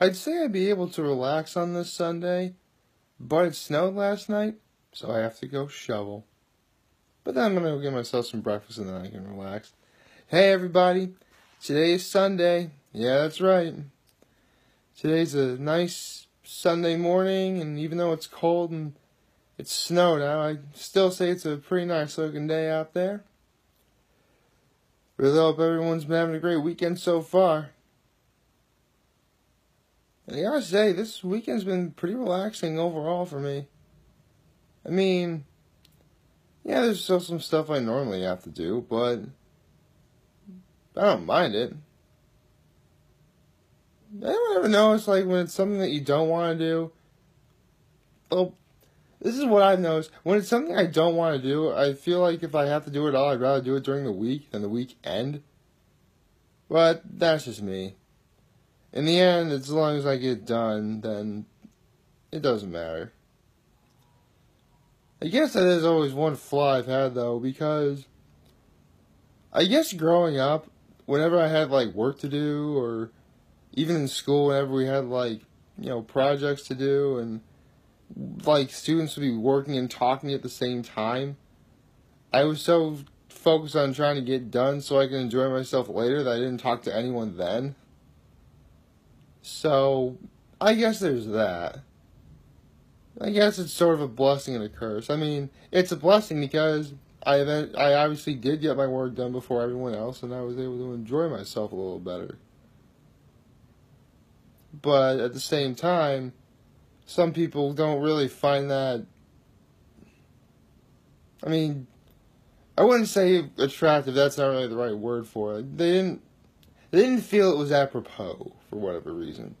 I'd say I'd be able to relax on this Sunday, but it snowed last night, so I have to go shovel. But then I'm gonna go get myself some breakfast and then I can relax. Hey everybody, today is Sunday. Yeah, that's right. Today's a nice Sunday morning, and even though it's cold and it's snowed out, I still say it's a pretty nice looking day out there. Really hope everyone's been having a great weekend so far. And I gotta say, this weekend's been pretty relaxing overall for me. I mean, yeah, there's still some stuff I normally have to do, but I don't mind it. I don't ever notice, like, when it's something that you don't want to do? Well, this is what I've noticed. When it's something I don't want to do, I feel like if I have to do it all, I'd rather do it during the week than the weekend. But that's just me. In the end, as long as I get done, then it doesn't matter. I guess that is always one flaw I've had though, because I guess growing up, whenever I had like work to do, or even in school, whenever we had like you know projects to do, and like students would be working and talking at the same time, I was so focused on trying to get done so I can enjoy myself later that I didn't talk to anyone then. So, I guess there's that. I guess it's sort of a blessing and a curse. I mean, it's a blessing because I I obviously did get my work done before everyone else, and I was able to enjoy myself a little better. But at the same time, some people don't really find that. I mean, I wouldn't say attractive. That's not really the right word for it. They didn't. They didn't feel it was apropos for whatever reason.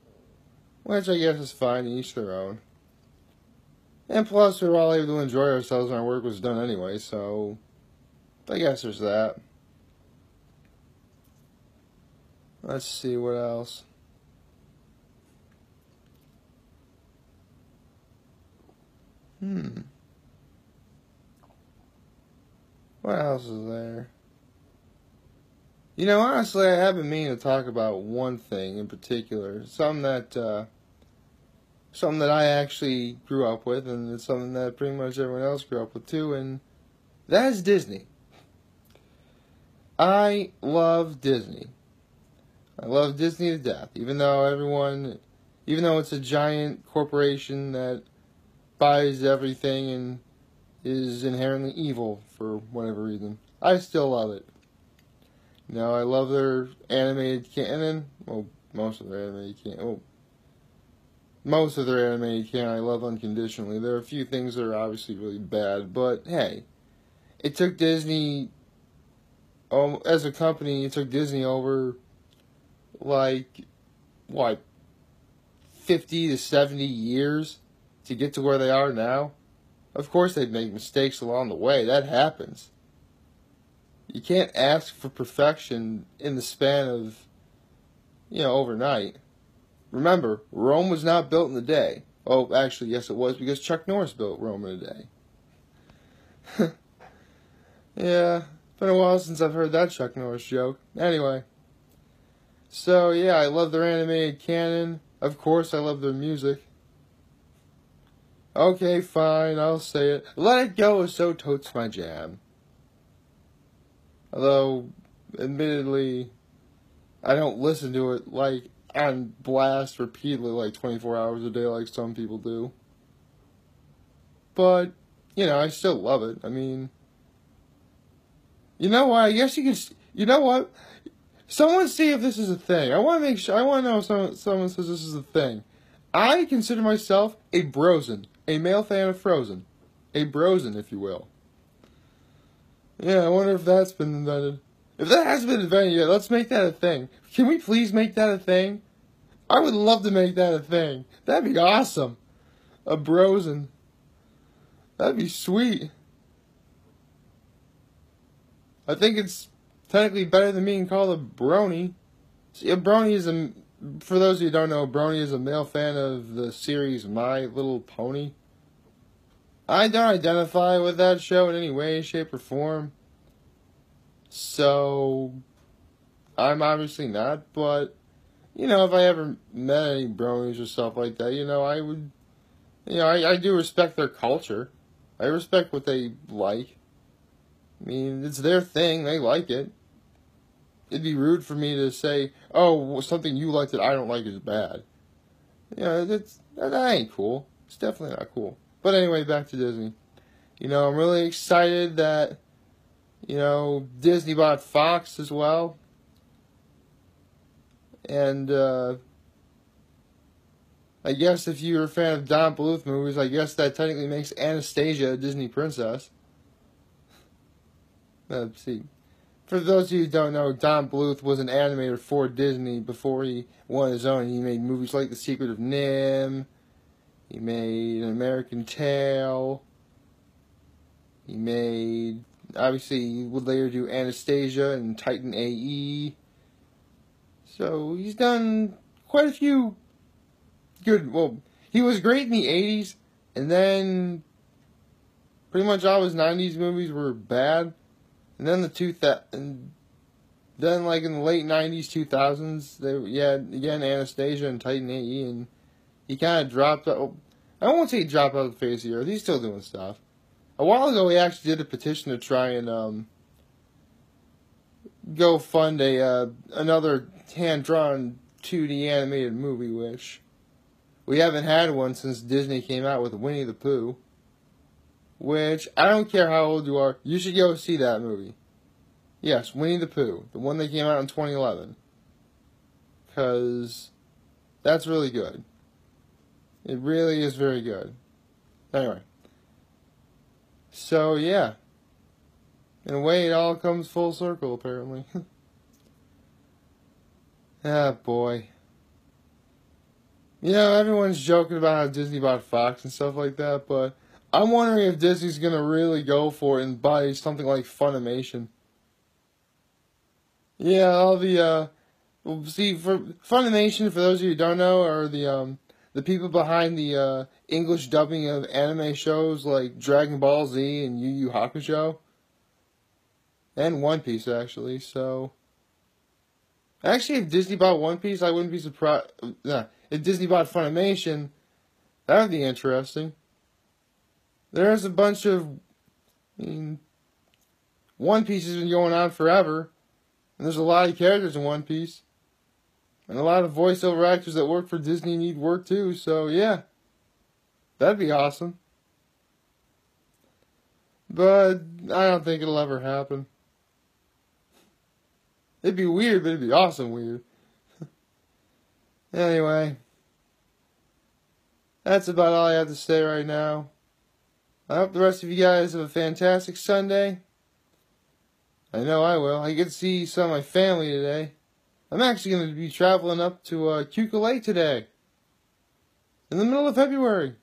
Which I guess is fine, each their own. And plus, we were all able to enjoy ourselves when our work was done anyway, so I guess there's that. Let's see what else. Hmm. What else is there? You know, honestly, I have been meaning to talk about one thing in particular, something that uh, something that I actually grew up with, and it's something that pretty much everyone else grew up with too, and that is Disney. I love Disney. I love Disney to death, even though everyone, even though it's a giant corporation that buys everything and is inherently evil for whatever reason. I still love it. No, I love their animated canon. Well, most of their animated canon. Well, most of their animated canon I love unconditionally. There are a few things that are obviously really bad, but hey, it took Disney. Um, as a company, it took Disney over like what fifty to seventy years to get to where they are now. Of course, they'd make mistakes along the way. That happens. You can't ask for perfection in the span of, you know, overnight. Remember, Rome was not built in a day. Oh, actually, yes, it was because Chuck Norris built Rome in a day. yeah, been a while since I've heard that Chuck Norris joke. Anyway, so yeah, I love their animated canon. Of course, I love their music. Okay, fine, I'll say it. Let It Go is so totes my jam. Although, admittedly, I don't listen to it like on blast repeatedly, like 24 hours a day, like some people do. But, you know, I still love it. I mean, you know what? I guess you can. You know what? Someone see if this is a thing. I want to make sure. I want to know if someone, someone says this is a thing. I consider myself a brosen, a male fan of Frozen, a brosen, if you will. Yeah, I wonder if that's been invented. If that hasn't been invented yet, let's make that a thing. Can we please make that a thing? I would love to make that a thing. That'd be awesome. A brosen. That'd be sweet. I think it's technically better than being called a brony. See, a brony is a, for those of you who don't know, brony is a male fan of the series My Little Pony. I don't identify with that show in any way, shape, or form. So, I'm obviously not, but you know, if I ever met any bronies or stuff like that, you know, I would, you know, I, I do respect their culture. I respect what they like. I mean, it's their thing. They like it. It'd be rude for me to say, oh, something you like that I don't like is bad. You know, that's, that ain't cool. It's definitely not cool. But anyway, back to Disney. You know, I'm really excited that, you know, Disney bought Fox as well. And, uh, I guess if you're a fan of Don Bluth movies, I guess that technically makes Anastasia a Disney princess. Let's see. For those of you who don't know, Don Bluth was an animator for Disney before he won his own. He made movies like The Secret of NIMH. He made An American Tail. He made, obviously, he would later do Anastasia and Titan AE. So he's done quite a few good. Well, he was great in the 80s, and then pretty much all his 90s movies were bad. And then the two that and then like in the late 90s, 2000s, they yeah, again Anastasia and Titan AE and he kind of dropped out. I won't say he dropped out of the face of the earth. He's still doing stuff. A while ago, he actually did a petition to try and um, go fund a uh, another hand drawn 2D animated movie, which we haven't had one since Disney came out with Winnie the Pooh. Which, I don't care how old you are, you should go see that movie. Yes, Winnie the Pooh, the one that came out in 2011. Because that's really good. It really is very good. Anyway. So, yeah. In a way, it all comes full circle, apparently. ah, boy. You know, everyone's joking about how Disney bought Fox and stuff like that, but I'm wondering if Disney's gonna really go for it and buy something like Funimation. Yeah, all the uh, see for Funimation, for those of you who don't know, are the um the people behind the uh, English dubbing of anime shows like Dragon Ball Z and Yu Yu Hakusho, and One Piece actually. So, actually, if Disney bought One Piece, I wouldn't be surprised. Nah, if Disney bought Funimation, that would be interesting. There's a bunch of, I mean, One Piece has been going on forever, and there's a lot of characters in One Piece, and a lot of voiceover actors that work for Disney need work too. So yeah, that'd be awesome. But I don't think it'll ever happen. It'd be weird, but it'd be awesome weird. anyway. That's about all I have to say right now. I hope the rest of you guys have a fantastic Sunday. I know I will. I get to see some of my family today. I'm actually going to be traveling up to uh, today. In the middle of February.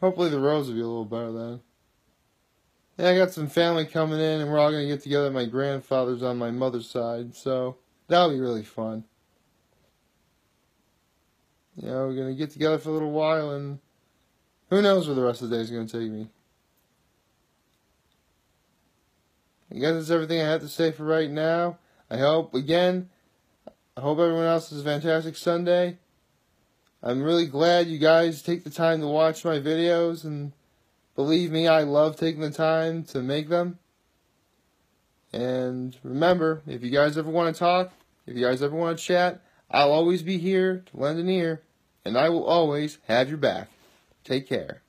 Hopefully the roads will be a little better then. Yeah, I got some family coming in and we're all going to get together. My grandfather's on my mother's side, so that'll be really fun. Know, we're going to get together for a little while, and who knows where the rest of the day is going to take me. I guess that's everything I have to say for right now. I hope, again, I hope everyone else has a fantastic Sunday. I'm really glad you guys take the time to watch my videos, and believe me, I love taking the time to make them. And remember, if you guys ever want to talk, if you guys ever want to chat, I'll always be here to lend an ear, and I will always have your back. Take care.